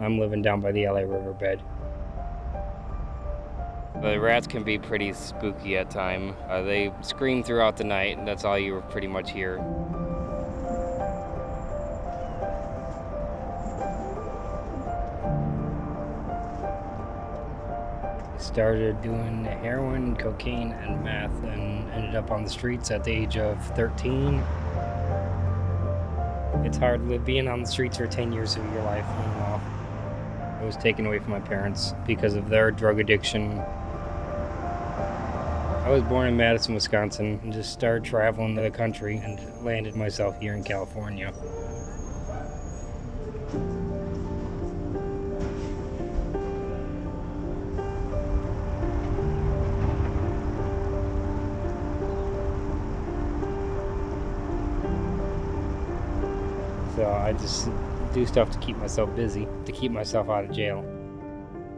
I'm living down by the LA riverbed. The rats can be pretty spooky at time. Uh, they scream throughout the night, and that's all you pretty much hear. Started doing heroin, cocaine, and meth, and ended up on the streets at the age of 13. It's hard being on the streets for 10 years of your life. I was taken away from my parents because of their drug addiction. I was born in Madison, Wisconsin, and just started traveling to the country and landed myself here in California. So I just do stuff to keep myself busy, to keep myself out of jail.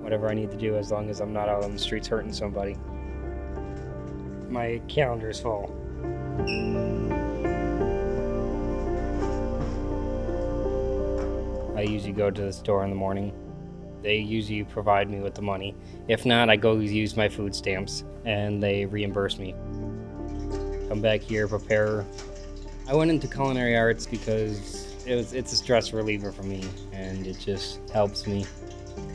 Whatever I need to do as long as I'm not out on the streets hurting somebody. My calendar is full. I usually go to the store in the morning. They usually provide me with the money. If not, I go use my food stamps and they reimburse me. Come back here, prepare. I went into culinary arts because it was it's a stress reliever for me and it just helps me.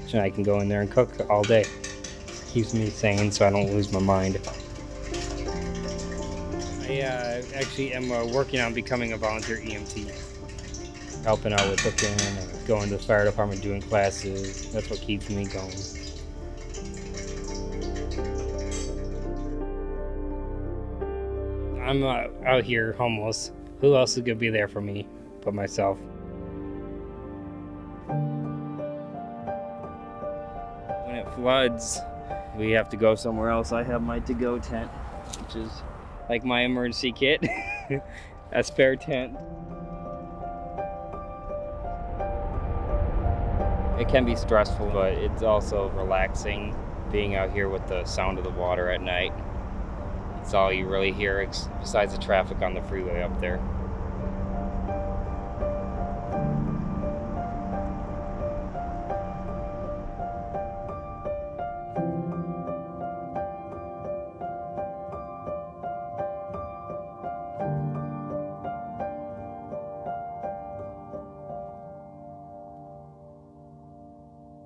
So I can go in there and cook all day. Keeps me sane so I don't lose my mind. I uh, actually am uh, working on becoming a volunteer EMT. Helping out with cooking, going to the fire department, doing classes. That's what keeps me going. I'm uh, out here homeless. Who else is gonna be there for me but myself? When it floods, we have to go somewhere else. I have my to-go tent, which is like my emergency kit, a spare tent. It can be stressful, but it's also relaxing being out here with the sound of the water at night. It's all you really hear besides the traffic on the freeway up there.